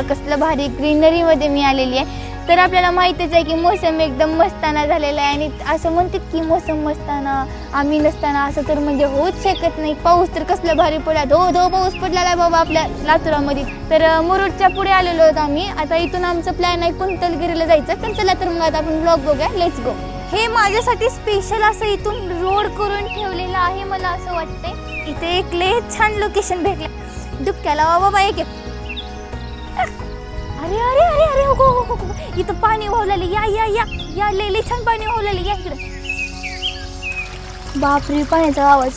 आपल्याला कसलं भारी ग्रीनरीमध्ये मी आलेली आहे. तर आपल्याला माहितीच आहे की मोसम एकदम मस्ताना झालेला आहे आणि असं म्हणतात की मोसम मस्ताना आम्ही नसताना असं तर म्हणजे होऊच शकत नाही. पाऊस तर कसलं भारी पडला. धो धो पाऊस पडलेला आहे बाबा आपल्या लातुरामध्ये. तर मुरुडच्या पुढे आलेलो आहोत आम्ही. आता इथून आमचं प्लॅन आहे कुंतलगिरीला जायचं. तर चला तर मग आता आपण ब्लॉग बघूया. लेट्स गो हे माझ्यासाठी स्पेशल असं इथून रोड करून ठेवलेलं आहे मला असं वाटतंय. इथे एक लय छान लोकेशन भेटलं दुःख्याला वा बाबा एक एक. अरे अरे अरे अरे हो, हो, हो, हो. हो. इथं पाणी वाहलेले या या या. या लय लय छान पाणी वाहलेले या इकडे. बापरे पाण्याचा आवाज.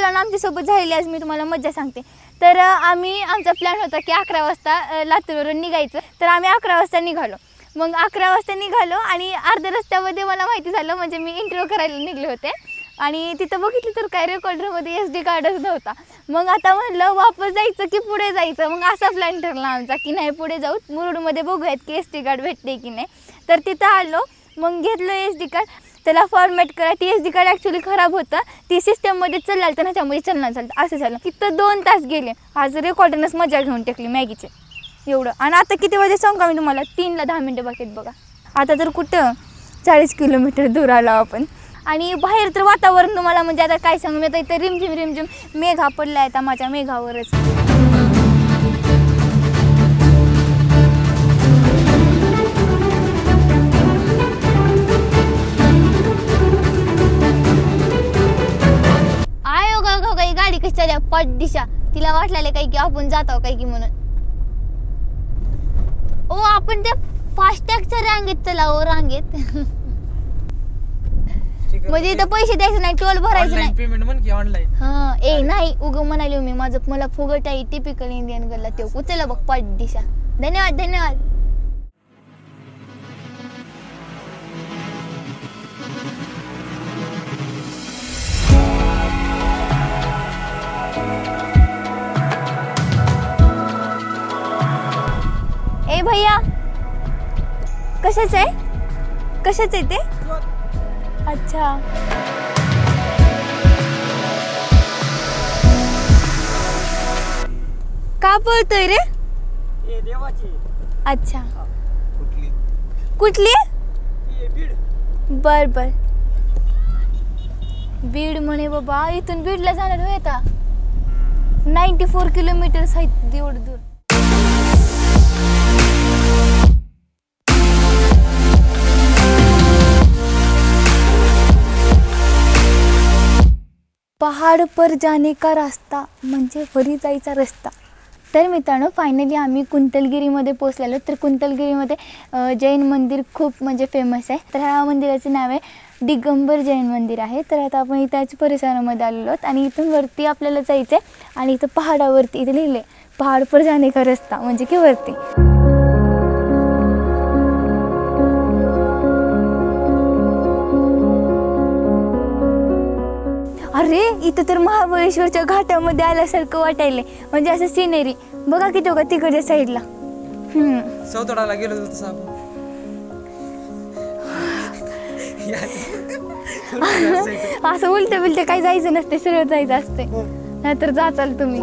मित्रांनो आमच्यासोबत झालेली आज मी तुम्हाला मज्जा सांगते. तर आम्ही आमचा प्लॅन होता की अकरा वाजता लातूरवरून निघायचं. तर आम्ही अकरा वाजता निघालो. मग अकरा वाजता निघालो आणि अर्ध्या रस्त्यामध्ये मला माहिती झालं म्हणजे मी इंटरव्ह्यू करायला निघले होते. आणि तिथं बघितलं तर काय रेकॉर्डरमध्ये एस डी कार्डच नव्हता. मग आता म्हणलं वापस जायचं की पुढे जायचं? मग असा प्लॅन ठरला आमचा की नाही पुढे जाऊ. मुरुडमध्ये बघूयात की एस डी कार्ड भेटते की नाही. तर तिथं आलो. मग घेतलं एस डी कार्ड त्याला फॉर्मॅट करा. टी एस डी कार्ड ॲक्च्युली खराब होतं. ती सिस्टममध्ये चाललं तर ह्याच्यामध्ये चालणार चालतं. असं झालं. तिथं दोन तास गेले. आज रेकॉर्डनच मजा घेऊन टाकली मॅगीचे एवढं. आणि आता किती वाजे सांगू का मी तुम्हाला? तीनला दहा मिनटं बाकीत बघा. आता तर कुठं? चाळीस किलोमीटर दूर आलो आपण. आणि बाहेर तर वातावरण तुम्हाला म्हणजे आता काय सांगू? मी आता इथं रिमझिम रिमझिम मेघा पडला आहे आता माझ्या मेघावरच. चालल्या पट दिशा तिला वाटलेलं काही की आपण जातो काही की म्हणून. ओ आपण त्या फास्टॅगच्या रांगेत चला ओ रांगेत. म्हणजे इथं पैसे द्यायचे नाही टोल भरायचं नाही. पेमेंट म्हण की ऑनलाईन हा ए नाही उग म्हणाले मी माझं मला फुगट आहे टिपिकल इंडियन गल्ला ते उचला बघ पट दिशा. धन्यवाद धन्यवाद. कशाच आहे? कशाच आहे ते? अच्छा. का पळतोय रे? देवाची. अच्छा. कुठली? बर बर. बीड म्हणे बाबा इथून बीडला जाणार होय आता. नाईन्टी फोर किलोमीटर आहेत एवढं दूर. पहाड पर जाने का रास्ता म्हणजे वरी जायचा रस्ता. तर मित्रांनो फायनली आम्ही कुंतलगिरीमध्ये पोचलेलो तर कुंतलगिरीमध्ये जैन मंदिर खूप म्हणजे फेमस आहे. तर ह्या मंदिराचे नाव आहे दिगंबर जैन मंदिर आहे. तर आता आपण इथ्याच परिसरामध्ये आलेलो आहोत आणि इथून वरती आपल्याला जायचं आहे आणि इथं पहाडावरती इथे लिहिले पहाड पर जाने का रस्ता म्हणजे की वरती. अरे इथं तर महाबळेश्वरच्या घाटामध्ये आल्यासारखं वाटायलंय. म्हणजे असं सिनेरी बघा की तो का तिकडच्या साईडला हम्म. चौतडाला गेलो होतो तसं आपण. असं उलट बिलट काही जायचं नसते सरळ जायचं असते नाहीतर जा चाल तुम्ही.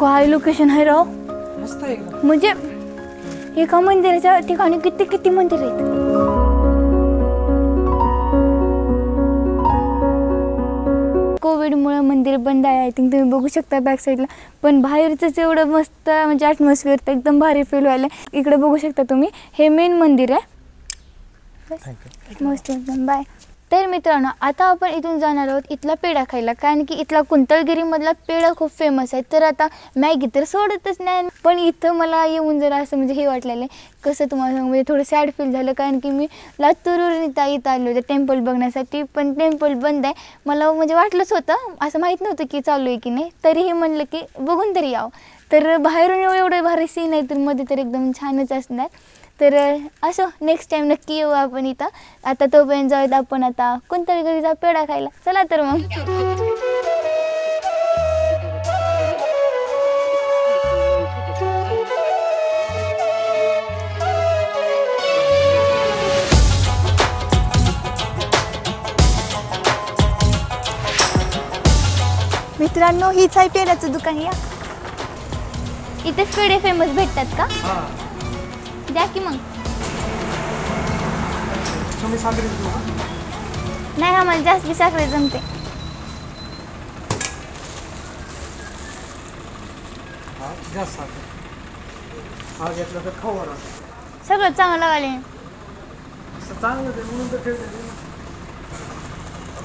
काय लोकेशन आहे राव? म्हणजे एका मंदिराच्या ठिकाणी किती किती मंदिर आहेत? कोविडमुळे मंदिर बंद आहे आय थिंक तुम्ही बघू शकता बॅक साईडला पण बाहेरचंच एवढं मस्त म्हणजे ॲटमॉस्फिअर तर एकदम भारी फील व्हायला इकडे बघू शकता तुम्ही. हे मेन मंदिर आहे. मस्त एकदम बाय तर मित्रांनो आता आपण इथून जाणार आहोत इथला पेढा खायला. कारण की इथला कुंतळगिरीमधला पेढा खूप फेमस आहे. तर आता मॅगी तर सोडतच नाही. पण इथं मला येऊन जरा असं म्हणजे हे वाटलेलं आहे. कसं तुम्हाला सांगू? म्हणजे थोडं सॅड फील झालं. कारण की मी लातूरवरून इथं इथं आलो होते. टेम्पल बघण्यासाठी. पण टेम्पल बंद आहे. मला म्हणजे वाटलंच होतं. असं माहीत नव्हतं की चालू आहे की नाही. तरीही म्हणलं की बघून तरी यावं. तर बाहेरून एवढं एवढं भारी सीन आहे तर मध्ये तर एकदम छानच असणार. तर असं नेक्स्ट टाइम नक्की येऊ आपण इथं. आता तोपर्यंत जाऊयात आपण आता. कोणतरी घरीचा पेढा खायला. चला तर मग. मित्रांनो हीच आहे पेढ्याचं दुकान या. इथेच पेढे फेमस भेटतात का? हा. द्या की मग? तुम्ही घेऊ का? नाही आम्हाला जास्त बी साखरे जमते. हा जास्त साखर हा घेतला तर खाऊ बरं सगळं चांगलं आले असं चांगलं ते म्हणून तर ठेवलं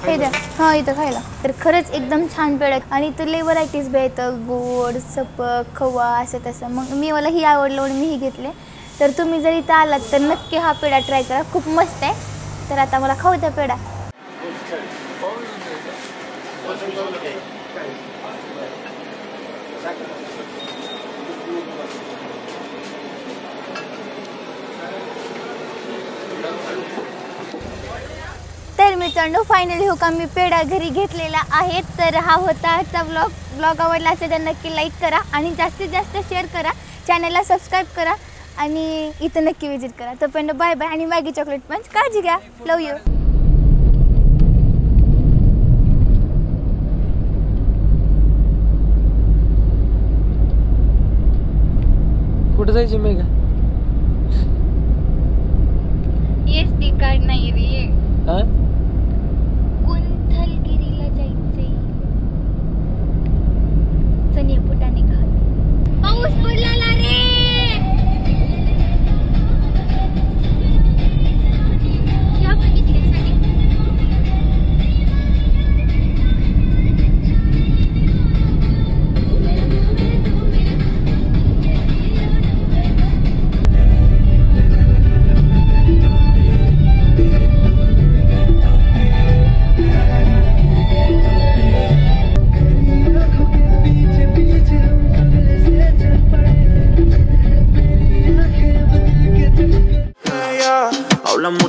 हे द्या. हां इथं खायला. तर खरंच एकदम छान पेढ आहे आणि इथं लई व्हरायटीज भेटतं गोड सपक खवा असं तसं मग मी मला ही आवडलं म्हणून मी ही घेतले. तर तुम्ही जर इथं आलात तर नक्की हा पेढा ट्राय करा. खूप मस्त आहे. तर आता मला खाऊ द्या पेढा. तर मित्रांनो फायनली हो का मी पेढा घरी घेतलेला आहे. तर हा होता आजचा ब्लॉग ब्लॉग आवडला असेल तर नक्की लाईक करा आणि जास्तीत जास्त शेअर करा. चॅनलला सबस्क्राईब करा. आणि इथं नक्की विजिट करा. तोपर्यंत बाय बाय आणि मॅगी चॉकलेट पंच काळजी घ्या. लव यू कुठं जायची मेघा एस डी कार्ड नाही रे.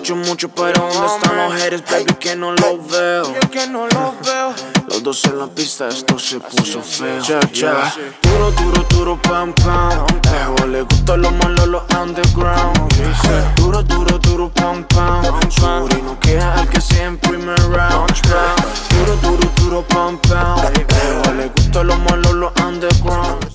hecho mucho, pero ¿dónde están los haters, baby? Que no los veo. Que no los veo. Los dos en la pista, esto se puso feo. Cha, cha. Duro, duro, duro, pam, pam. Evo le gusta lo malo, los underground. Duro, duro, duro, pam, pam. Suri no queda al que sea en primer round. Duro, duro, duro, pam, pam. Evo le gusta lo malo.